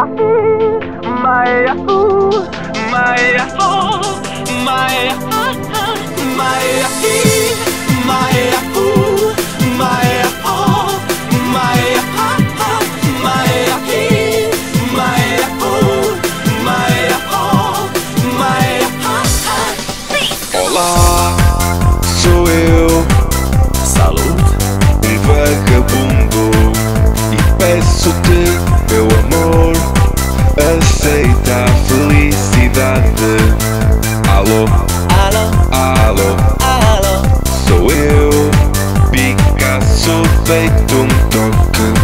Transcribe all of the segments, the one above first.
aku my aku my aku my aku my aku my aku my aku my aku my aku my aku my aku my aku Olá Deito um toque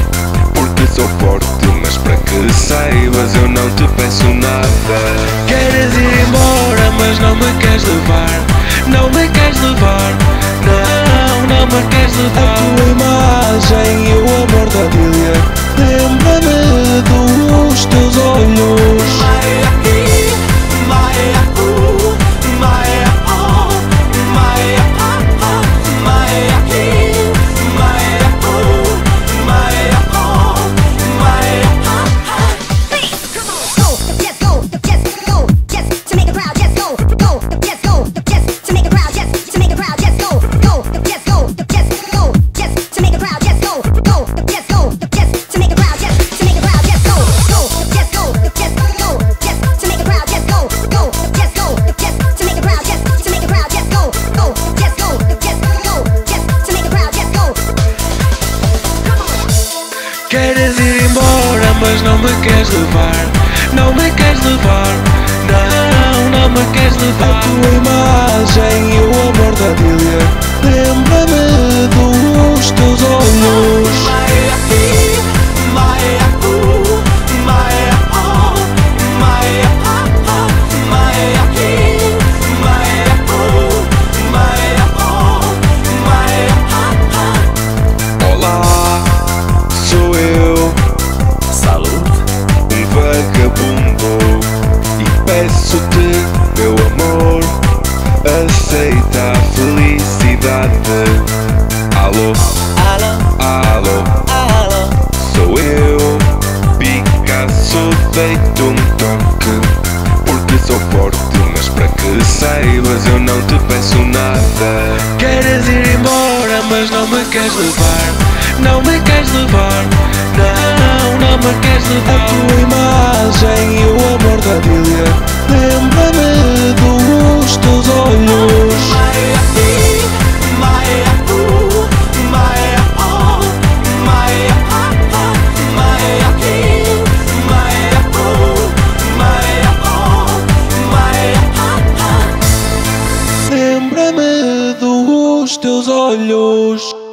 Porque sou forte, mas para que saibas eu não te peço nada. Queres ir embora, mas não me queres levar. Não me queres levar, não, não me queres levar. A tua imagem e o amor da Dília Queres ir embora, mas não me queres levar Aceita a felicidade. Alô, alô, alô? Sou eu, Picasso, deito um toque. Porque sou forte, mas para que saibas eu não te peço nada. Queres ir embora, mas não me queres levar. Não me queres levar, não, não me queres levar. A tua imagem e o amor da Dília teus olhos